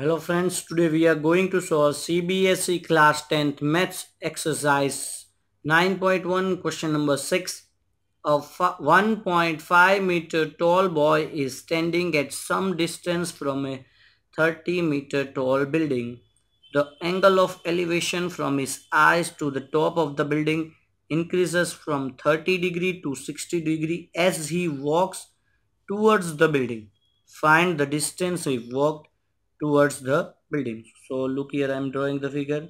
Hello friends, today we are going to solve CBSE class 10th maths exercise 9.1 question number 6. A 1.5 meter tall boy is standing at some distance from a 30 meter tall building. The angle of elevation from his eyes to the top of the building increases from 30 degree to 60 degree as he walks towards the building. Find the distance he walked towards the building. So look here i'm drawing the figure.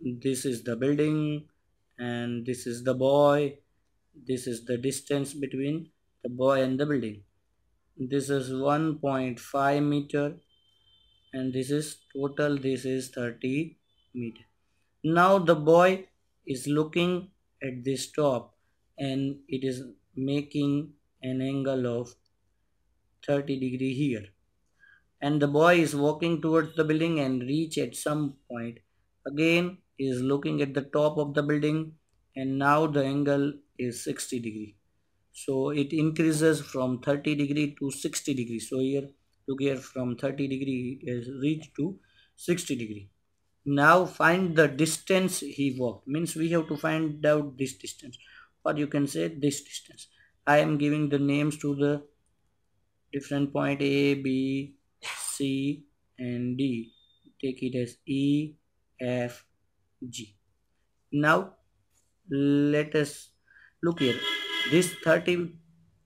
This is the building and this is the boy. This is the distance between the boy and the building. This is 1.5 meter and this is total this is 30 meter. Now the boy is looking at this top and it is making an angle of 30 degree here and the boy is walking towards the building and reach at some point again he is looking at the top of the building and now the angle is 60 degree. So it increases from 30 degree to 60 degree. So here look here from 30 degree is reached to 60 degree. Now find the distance he walked. Means we have to find out this distance. Or you can say this distance. I am giving the names to the different point a b C and D. Take it as E, F, G. Now let us look here. This 30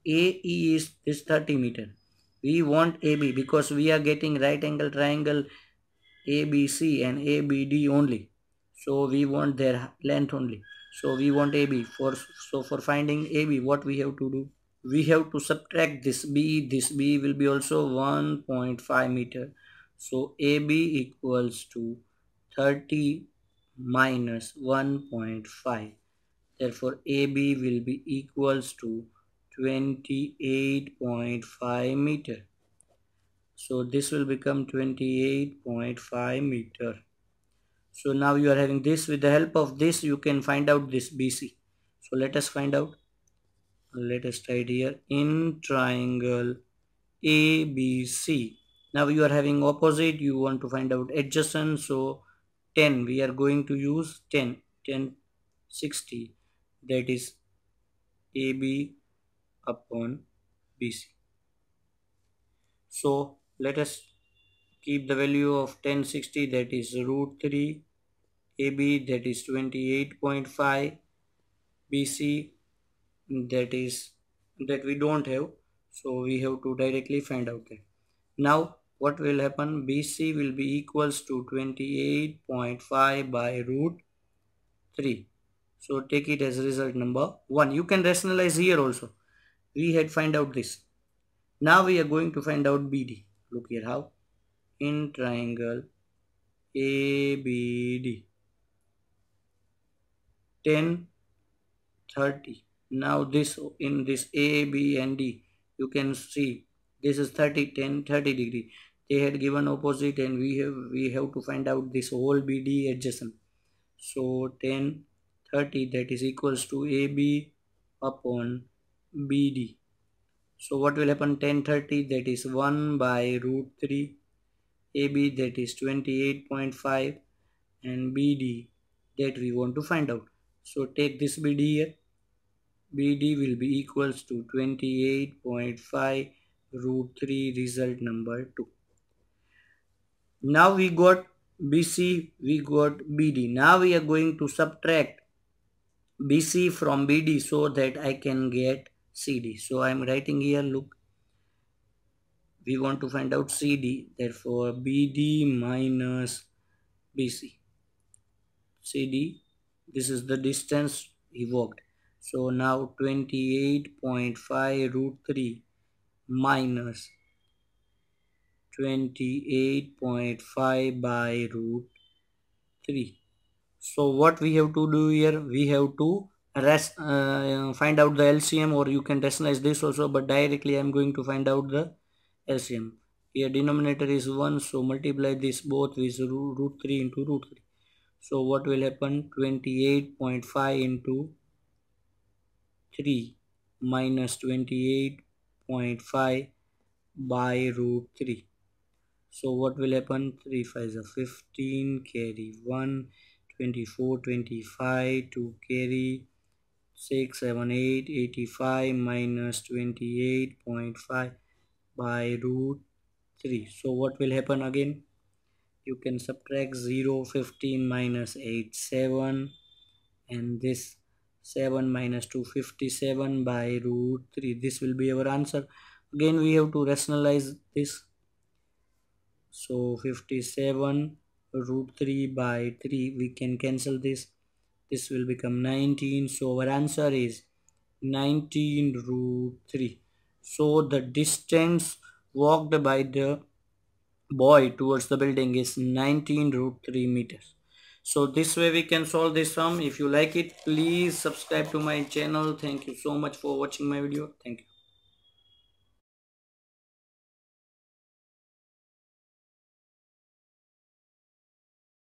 AE is this 30 meter. We want AB because we are getting right angle triangle ABC and ABD only. So we want their length only. So we want AB for so for finding AB what we have to do we have to subtract this b this b will be also 1.5 meter. So ab equals to 30 minus 1.5 therefore ab will be equals to 28.5 meter. So this will become 28.5 meter. So now you are having this. With the help of this you can find out this bc so let us find out let us write here in triangle ABC now you are having opposite you want to find out adjacent so tan we are going to use tan tan 60 that is AB upon BC so let us keep the value of tan 60 that is root 3 AB that is 28.5 BC that is that we don't have so we have to directly find out that. Now what will happen? Bc will be equals to 28.5 by root 3 so take it as result number 1 you can rationalize here also. We had find out this. Now we are going to find out bd look here how? In triangle abd tan 30 now this in this a b and d you can see this is 30 tan 30 degree. They had given opposite and we have we have to find out this whole bd adjacent. So tan 30 that is equals to ab upon bd so what will happen? tan 30 that is 1 by root 3 ab that is 28.5 and bd that we want to find out. So take this bd here BD will be equals to 28.5 root 3 result number 2. Now we got BC, we got BD. Now we are going to subtract BC from BD so that I can get CD. So I am writing here look we want to find out CD therefore BD minus BC. CD this is the distance he walked so now 28.5 root 3 minus 28.5 by root 3. So what we have to do here, we have to rest, uh, find out the LCM or you can rationalize this also but directly I am going to find out the LCM. Here denominator is 1 so multiply this both with root 3 into root 3. So what will happen 28.5 into 3 minus 28.5 by root 3 so what will happen? 3 5 is a 15 carry 1 24 25 2 carry 6 7 8 85 minus 28.5 by root 3 so what will happen again? You can subtract 0 15 minus 8 7 and this 7 minus 257 by root 3 this will be our answer. Again we have to rationalize this. So 57 root 3 by 3 we can cancel this. This will become 19 so our answer is 19 root 3 so the distance walked by the boy towards the building is 19 root 3 meters so this way we can solve this sum. If you like it please subscribe to my channel. Thank you so much for watching my video. Thank you